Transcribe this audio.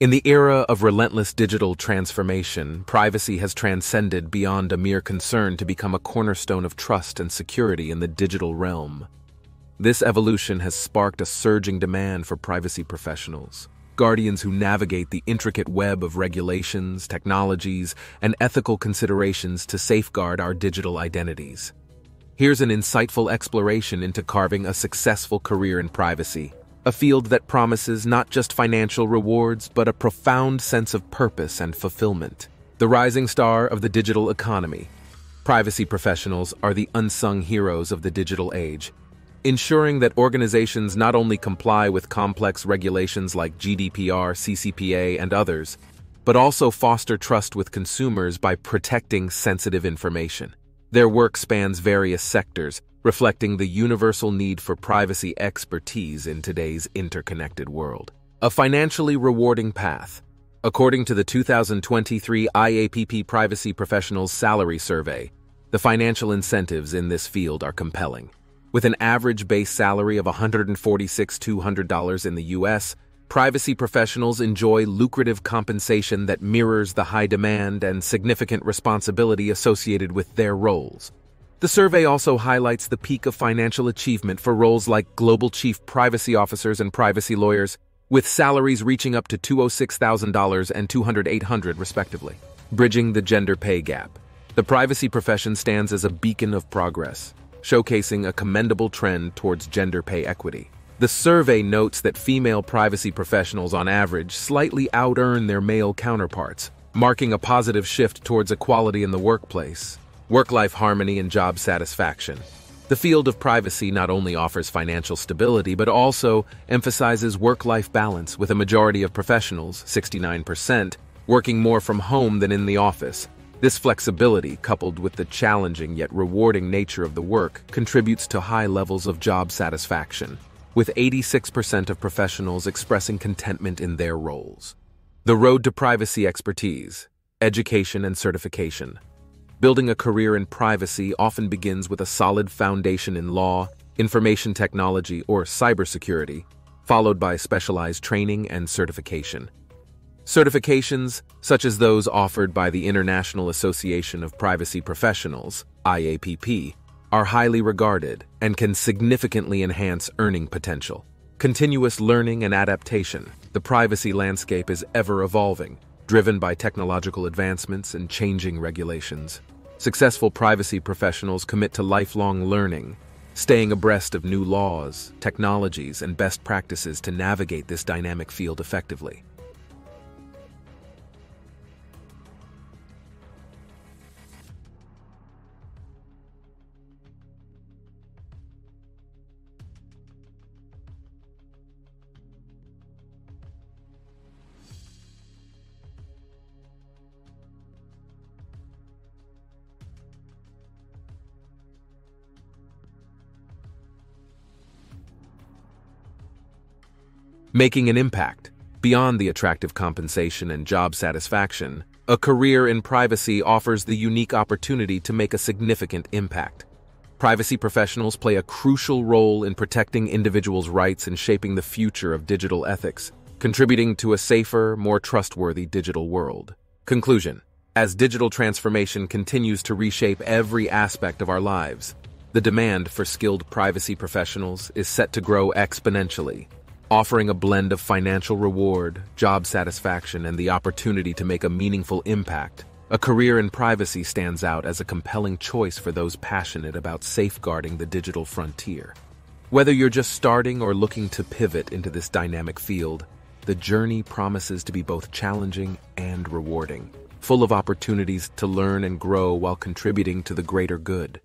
In the era of relentless digital transformation, privacy has transcended beyond a mere concern to become a cornerstone of trust and security in the digital realm. This evolution has sparked a surging demand for privacy professionals, guardians who navigate the intricate web of regulations, technologies, and ethical considerations to safeguard our digital identities. Here's an insightful exploration into carving a successful career in privacy, a field that promises not just financial rewards, but a profound sense of purpose and fulfillment. The rising star of the digital economy. Privacy professionals are the unsung heroes of the digital age, ensuring that organizations not only comply with complex regulations like GDPR, CCPA, and others, but also foster trust with consumers by protecting sensitive information. Their work spans various sectors, reflecting the universal need for privacy expertise in today's interconnected world. A financially rewarding path. According to the 2023 IAPP Privacy Professionals Salary Survey, the financial incentives in this field are compelling. With an average base salary of $146,200 in the US, privacy professionals enjoy lucrative compensation that mirrors the high demand and significant responsibility associated with their roles. The survey also highlights the peak of financial achievement for roles like Global Chief Privacy Officers and Privacy Lawyers, with salaries reaching up to $206,000 and $208,000 respectively. Bridging the gender pay gap. The privacy profession stands as a beacon of progress, showcasing a commendable trend towards gender pay equity. The survey notes that female privacy professionals on average slightly out-earn their male counterparts, marking a positive shift towards equality in the workplace, work-life harmony and job satisfaction. The field of privacy not only offers financial stability, but also emphasizes work-life balance with a majority of professionals, 69%, working more from home than in the office, this flexibility, coupled with the challenging yet rewarding nature of the work, contributes to high levels of job satisfaction, with 86% of professionals expressing contentment in their roles. The road to privacy expertise, education, and certification. Building a career in privacy often begins with a solid foundation in law, information technology, or cybersecurity, followed by specialized training and certification. Certifications, such as those offered by the International Association of Privacy Professionals, IAPP, are highly regarded and can significantly enhance earning potential. Continuous learning and adaptation. The privacy landscape is ever evolving, driven by technological advancements and changing regulations. Successful privacy professionals commit to lifelong learning, staying abreast of new laws, technologies, and best practices to navigate this dynamic field effectively. Making an impact. Beyond the attractive compensation and job satisfaction, a career in privacy offers the unique opportunity to make a significant impact. Privacy professionals play a crucial role in protecting individuals' rights and shaping the future of digital ethics, contributing to a safer, more trustworthy digital world. Conclusion. As digital transformation continues to reshape every aspect of our lives, the demand for skilled privacy professionals is set to grow exponentially, offering a blend of financial reward, job satisfaction, and the opportunity to make a meaningful impact. A career in privacy stands out as a compelling choice for those passionate about safeguarding the digital frontier. Whether you're just starting or looking to pivot into this dynamic field, the journey promises to be both challenging and rewarding, full of opportunities to learn and grow while contributing to the greater good.